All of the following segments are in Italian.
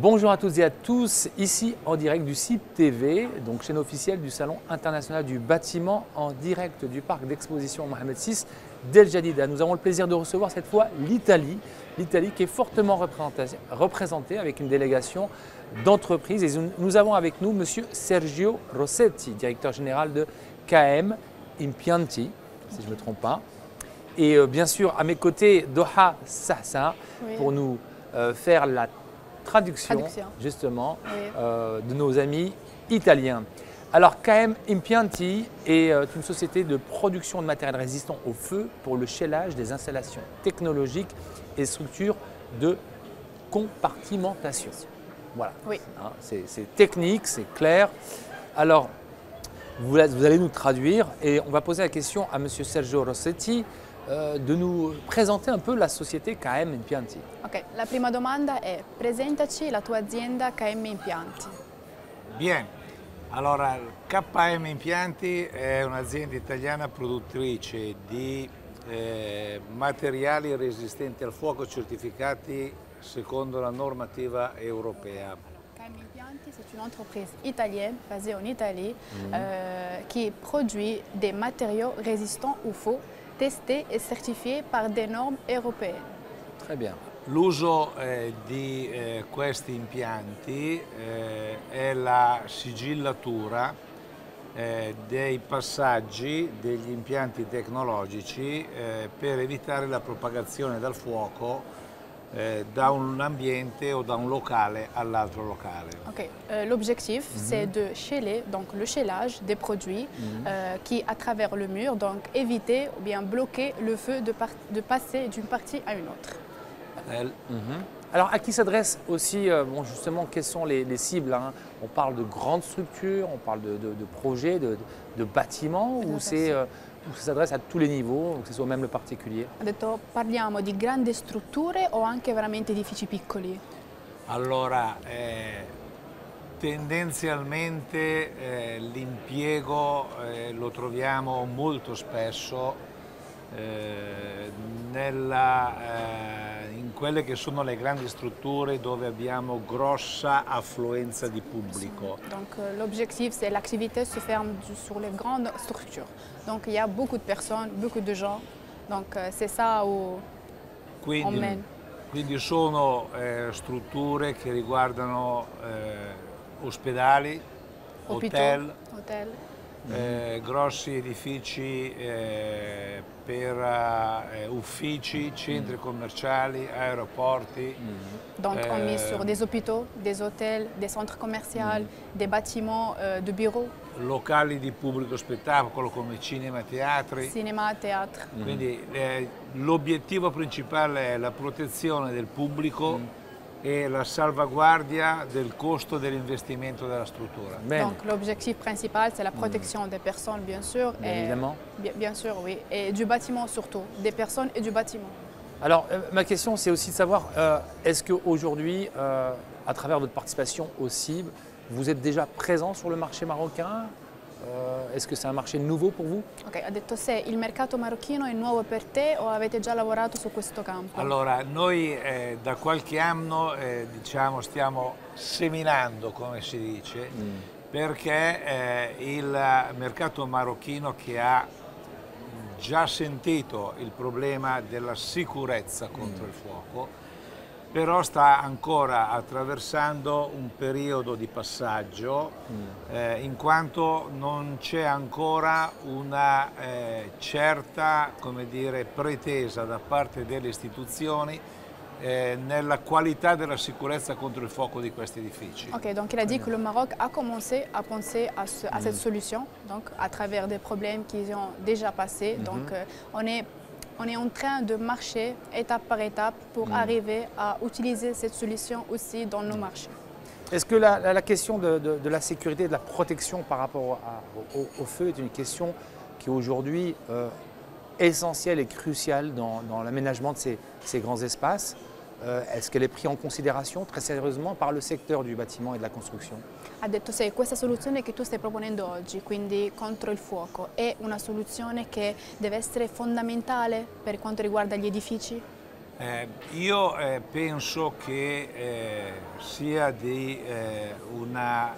Bonjour à toutes et à tous, ici en direct du CIP TV, donc chaîne officielle du Salon international du bâtiment, en direct du parc d'exposition Mohamed VI d'El Jadida. Nous avons le plaisir de recevoir cette fois l'Italie, l'Italie qui est fortement représentée avec une délégation d'entreprises. Et nous avons avec nous M. Sergio Rossetti, directeur général de KM Impianti, si je ne me trompe pas. Et euh, bien sûr, à mes côtés, Doha Sassa, pour nous euh, faire la traduction, justement, euh, de nos amis italiens. Alors KM Impianti est une société de production de matériel résistant au feu pour le scellage des installations technologiques et structures de compartimentation. Voilà. Oui. Hein, c'est technique, c'est clair. Alors, vous, vous, allez nous traduire et on va poser la question à M. Sergio Rossetti euh, de nous présenter un peu la société KM Impianti. Ok, la prima domanda è presentaci la tua azienda KM Impianti. Bien, allora KM Impianti è un'azienda italiana produttrice di eh, materiali resistenti al fuoco certificati secondo la normativa europea. KM Impianti, c'est une entreprise italienne basée en Italie mm. euh, qui produit des matériaux résistants au feu testés et certifiés par des normes européenne. Très bien. L'uso eh, di eh, questi impianti eh, è la sigillatura eh, dei passaggi degli impianti tecnologici eh, per evitare la propagazione dal fuoco eh, da un ambiente o da un locale all'altro locale. Okay. Euh, L'objectif, mm -hmm. c'est de sceller, donc le scellage des produits mm -hmm. euh, qui, à travers le mur, donc éviter ou bien bloquer le feu de, de passer d'une partie à une autre. Elle, mm -hmm. Alors, à qui s'adresse aussi, euh, bon, justement, quelles sont les, les cibles hein? On parle de grandes structures, on parle de, de, de projets, de, de bâtiments, ou c'est euh, s'adresse a tutti i livelli, che sia même le particulier Ha detto parliamo di grandi strutture o anche veramente edifici piccoli? Allora, eh, tendenzialmente eh, l'impiego eh, lo troviamo molto spesso eh, nella, eh, quelle che sono le grandi strutture dove abbiamo grossa affluenza di pubblico. Donc euh, l'objectif c'est l'activité se ferme sur les grandes structures. Donc il y a beaucoup de personnes, beaucoup de gens. Donc euh, c'est ça où quindi, on mène. Quindi sono eh, strutture che riguardano eh, ospedali, hotel, hotel eh, grossi edifici eh, per eh, uffici, centri mm. commerciali, aeroporti. Mm. Donc on met sur des hôpitaux, des hôtels, des centres commerciaux, mm. des bâtiments euh, de bureaux. Locali di pubblico spettacolo come cinema, teatri. Cinema, teatro. Quindi eh, l'obiettivo principale è la protezione del pubblico et la salvaguardia del costo dell'investimento della struttura. Bene. Donc l'objectif principal c'est la protection mm. des personnes bien sûr. Bien et, évidemment. Bien, bien, sûr oui, et du bâtiment surtout, des personnes et du bâtiment. Alors euh, ma question c'est aussi de savoir, euh, est-ce qu'aujourd'hui, euh, à travers votre participation au CIB, vous êtes déjà présent sur le marché marocain? Uh, Est-ce que c'est un marché nouveau pour vous? Ok, ha detto se il mercato marocchino è nuovo per te o avete già lavorato su questo campo? Allora, noi eh, da qualche anno eh, diciamo, stiamo seminando, come si dice, mm. perché eh, il mercato marocchino che ha già sentito il problema della sicurezza contro mm. il fuoco, però sta ancora attraversando un periodo di passaggio mm. eh, in quanto non c'è ancora una eh, certa dire, pretesa da parte delle istituzioni eh, nella qualità della sicurezza contro il fuoco di questi edifici. Ok, donc il a dit que le Maroc a commencé à penser à, ce, à cette mm. solution, donc à travers des problèmes qui ont déjà passé. Mm -hmm. Donc on est on est en train de marcher étape par étape pour mm. arriver à utiliser cette solution aussi dans nos marchés. Est-ce que la, la question de, de, de, la sécurité et de la protection par rapport à, au, au, feu est une question qui est aujourd'hui euh, essentielle et cruciale dans, dans l'aménagement de ces, ces, grands espaces euh, Est-ce qu'elle est prise en considération très sérieusement par le secteur du bâtiment et de la construction? Ha detto se questa soluzione che tu stai proponendo oggi, quindi contro il fuoco, è una soluzione che deve essere fondamentale per quanto riguarda gli edifici? Eh, io eh, penso che eh, sia di eh, una eh,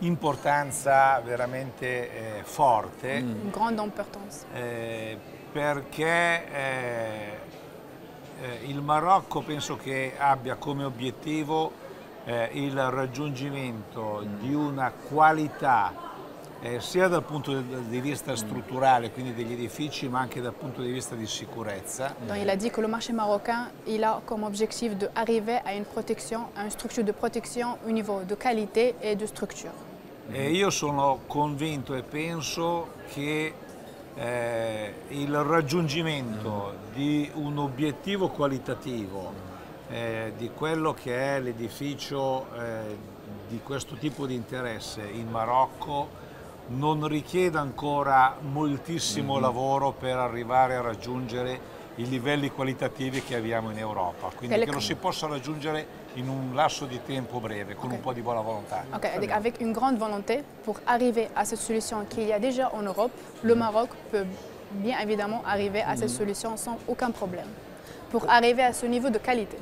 importanza veramente eh, forte. Une grande importance. perché il Marocco penso che abbia come obiettivo il raggiungimento mm. di una qualità eh, sia dal punto di vista strutturale, quindi degli edifici, ma anche dal punto di vista di sicurezza. Donc, il a dit que le marché marocain il a comme objectif d'arriver à une protection, à une structure de protection au niveau de qualité et de structure. E io sono convinto e penso che eh, il raggiungimento di un obiettivo qualitativo eh, di quello che è l'edificio eh, di questo tipo di interesse in Marocco non richiede ancora moltissimo mm -hmm. lavoro per arrivare a raggiungere i livelli qualitativi che abbiamo in Europa, quindi che lo si possa raggiungere in un lasso di tempo breve, con okay. un po' di buona volontà. Ok, avec une grande volonté pour arriver à cette solution qu'il y a déjà en Europe, le mm. Maroc peut bien évidemment arriver à cette mm. solution sans aucun problème, pour arriver à ce niveau de qualité.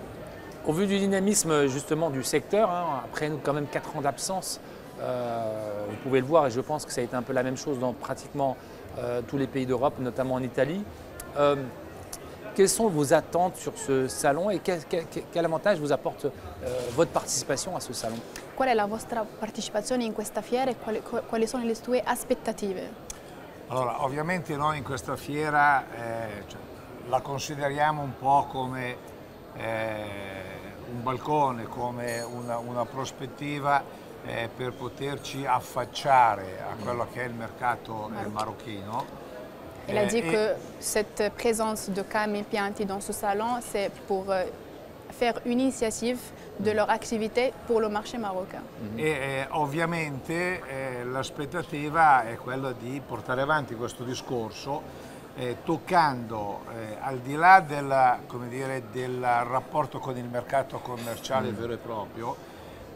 Au vu du dynamisme justement du secteur, hein, après quand même 4 ans d'absence, euh, vous pouvez le voir et je pense que ça a été un peu la même chose dans pratiquement euh, tous les pays d'Europe, notamment en Italie. Euh, quelles sont vos attentes sur ce salon et quel, quel, quel avantage vous apporte euh, votre participation à ce salon? Qual è la vostra partecipazione in questa fiera e quali, quali sono le tue aspettative? Allora, ovviamente noi in questa fiera eh, cioè, la consideriamo un po' come eh, un balcone, come una, una prospettiva eh, per poterci affacciare a quello che è il mercato eh, marocchino. Il a dit eh, que cette présence de et Pianti dans ce salon, c'est pour euh, faire une initiative de leur activité pour le marché marocain. -hmm. E eh, ovviamente eh, l'aspettativa è quella di portare avanti questo discorso eh, toccando eh, al di là della, dire, del rapporto con il mercato commerciale mm. vero e proprio,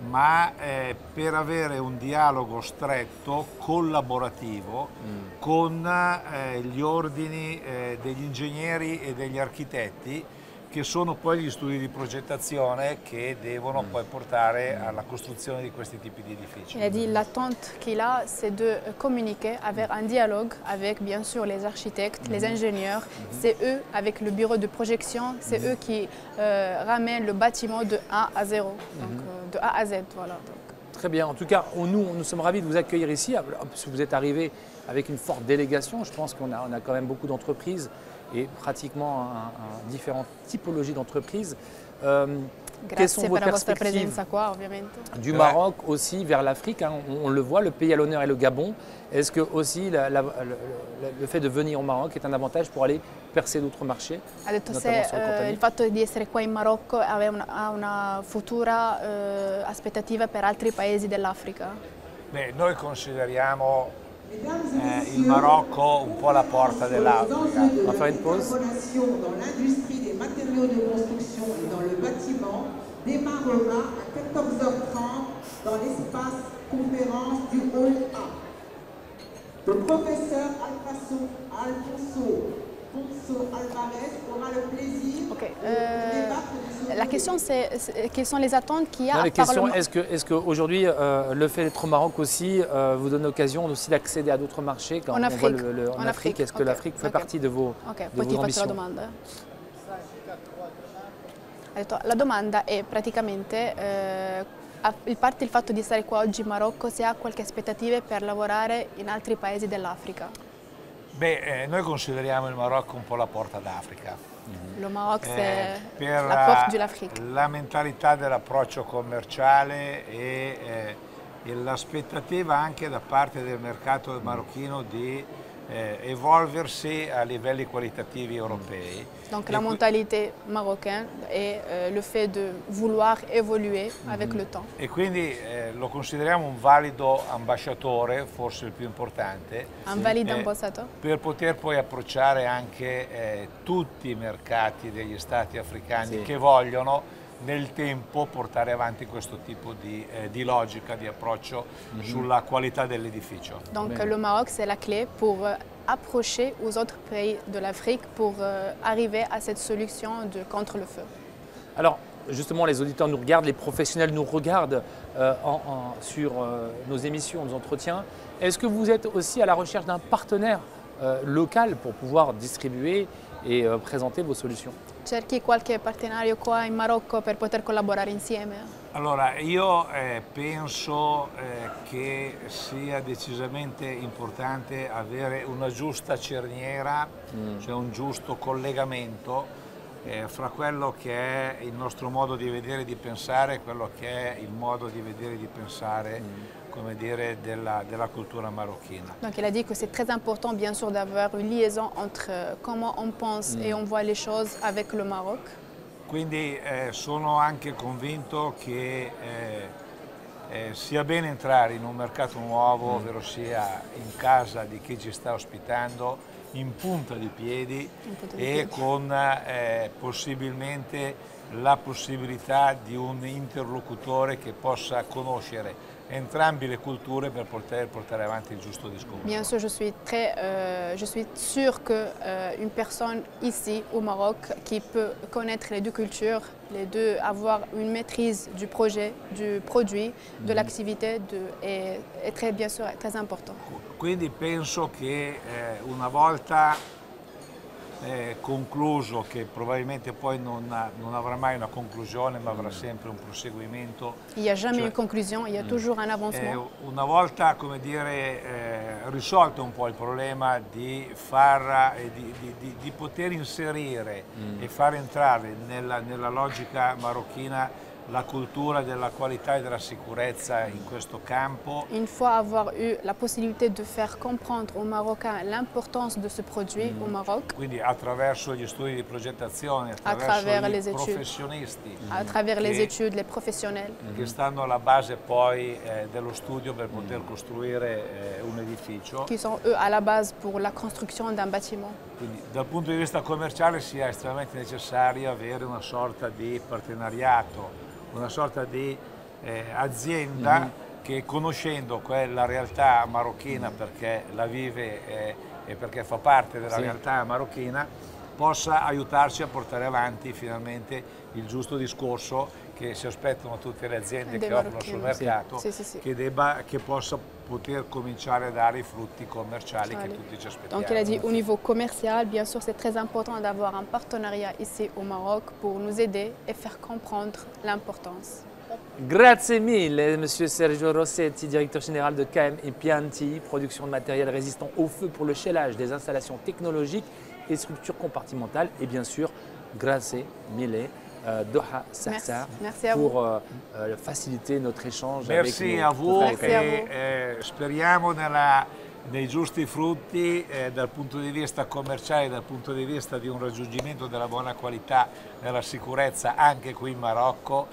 ma eh, per avere un dialogo stretto, collaborativo mm. con eh, gli ordini eh, degli ingegneri e degli architetti che sono poi gli studi di progettazione che devono poi portare alla costruzione di questi tipi di edifici. Il a dit l'attente qu'il a c'est de communiquer, avoir un dialogue avec bien sûr les architectes, les ingénieurs, mm. c'est eux avec le bureau de projection, c'est mm-hmm. eux qui euh, ramènent le bâtiment de A à 0, donc mm-hmm. euh, de A à Z. Voilà, donc. Très bien, en tout cas nous, nous sommes ravis de vous accueillir ici, parce que vous êtes arrivé avec une forte délégation, je pense qu'on a, on a quand même beaucoup d'entreprises et pratiquement différentes typologies d'entreprises. Euh, quelles sont vos perspectives du Maroc aussi vers l'Afrique hein, on, on, le voit, le pays à l'honneur est le Gabon. Est-ce que aussi la, la, le, le, fait de venir au Maroc est un avantage pour aller percer d'autres marchés Ha detto se eh, il fatto di essere qua in Marocco ha una, ha una futura eh, aspettativa per altri paesi dell'Africa? Beh, noi consideriamo Mesdames et Messieurs, dans une collaboration dans l'industrie des matériaux de construction et dans le bâtiment, démarrera à 14h30 dans l'espace conférence du haut A. Le Professeur Alphasso Alfonso. Okay. Euh, la question c'est quelles sont les attentes qu'il y a non, les questions, Est-ce qu'aujourd'hui est qu'aujourd'hui euh, le fait d'être au Maroc aussi euh, vous donne l'occasion aussi d'accéder à d'autres marchés quand en on Afrique. voit le, le, en, en Afrique, Afrique. Est-ce que okay. l'Afrique fait okay. partie de vos, de vos ambitions la domanda. È praticamente eh, a parte il fatto di stare qua oggi in Marocco se ha qualche aspettative per lavorare in altri paesi dell'Africa? Beh, eh, noi consideriamo il Marocco un po' la porta d'Africa. Le Maroc, eh, per la porta dell'Africa. La mentalità dell'approccio commerciale e, eh, e l'aspettativa anche da parte del mercato marocchino di eh, evolversi a livelli qualitativi europei. Donc la mentalité marocaine et euh, le fait de vouloir évoluer mm -hmm. avec le temps. E quindi eh, lo consideriamo un valido ambasciatore, forse il più importante. Un valido eh, ambasciatore. Per poter poi approcciare anche eh, tutti i mercati degli stati africani sì. che vogliono nel tempo portare avanti questo tipo di, eh, di logica, di approccio mm -hmm. sulla qualità dell'edificio. Donc Bene. le Maroc c'est la clé pour approcher aux autres pays de l'Afrique pour euh, arriver à cette solution de contre le feu. Alors, justement, les auditeurs nous regardent, les professionnels nous regardent euh, en- en- sur euh, nos émissions, nos entretiens. Est-ce que vous êtes aussi à la recherche d'un partenaire euh, local pour pouvoir distribuer et euh, présenter vos solutions. Cerchi qualche partenario qua in Marocco per poter collaborare insieme? Allora, io eh, penso eh, che sia decisamente importante avere una giusta cerniera, cioè un giusto collegamento eh, fra quello che è il nostro modo di vedere e di pensare e quello che è il modo di vedere e di pensare, come dire, della, della cultura marocchina. Donc il a dit que c'est très important bien sûr d'avoir une liaison entre euh, comment on pense et on voit les choses avec le Maroc. Quindi eh, sono anche convinto che eh, eh, sia bene entrare in un mercato nuovo, ovvero sia in casa di chi ci sta ospitando, in punta di piedi punta di e piedi. con eh, possibilmente la possibilità di un interlocutore che possa conoscere entrambe le culture per poter portare avanti il giusto discorso. Bien sûr, je suis très, euh, je suis sûre que euh, personne ici au Maroc qui peut connaître les deux cultures, les deux, avoir une maîtrise du projet, du produit, de l'activité, de, est, est très bien sûr très important. Quindi penso che eh, una volta eh, concluso, che probabilmente poi non, ha- non avrà mai una conclusione, ma avrà sempre un proseguimento, Il n'y a jamais Cioè- une conclusion, il y a toujours un eh, avancement. una volta come dire, eh, risolto un po' il problema di, far, eh, di, di- di- di poter inserire e far entrare nella, nella logica marocchina la cultura della qualità e della sicurezza in questo campo, Une fois avoir eu la possibilité de faire comprendre aux Marocains l'importance de ce produit au Maroc, quindi attraverso gli studi di progettazione, attraverso travers i professionisti travers les Che- études, les professionnels, che stanno alla base poi eh, dello studio per poter costruire eh, un edificio. qui sont eux à la base pour la construction d'un bâtiment. Quindi dal punto di vista commerciale sia estremamente necessario avere una sorta di partenariato, una sorta di eh, azienda che conoscendo quella realtà marocchina perché la vive eh, e perché fa parte della Sì. realtà marocchina possa aiutarci a portare avanti finalmente il giusto discorso che si aspettano tutte le aziende Dei che operano sul mercato Sì, sì, sì. Che, debba, che possa poter cominciare a dare i frutti commerciali che Allez. tutti ci aspettiamo. Donc il a dit au niveau commercial, bien sûr, c'est très important d'avoir un partenariat ici au Maroc pour nous aider et faire comprendre l'importance. Grazie mille, monsieur Sergio Rossetti, directeur général de KM Impianti, production de matériel résistant au feu pour le scellage des installations technologiques et structures compartimentales. Et bien sûr, grazie mille, Doha Sarsar, Merci. À pour euh, euh, faciliter notre échange Merci avec a et Grazie a e voi. eh, speriamo nella- nei giusti frutti eh, dal punto di vista commerciale, dal punto di vista di un raggiungimento della buona qualità nella sicurezza anche qui in Marocco.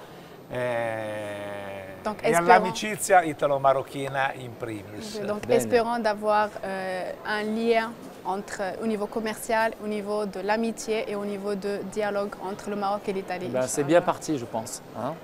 Eh, Donc, e speriamo- all'amicizia italo-marocchina in primis. Donc espérons d'avoir euh, un lien entre, au niveau commercial, au niveau de l'amitié et au niveau de dialogue entre le Maroc et l'Italie. Ben, c'est bien parti, je pense. hein.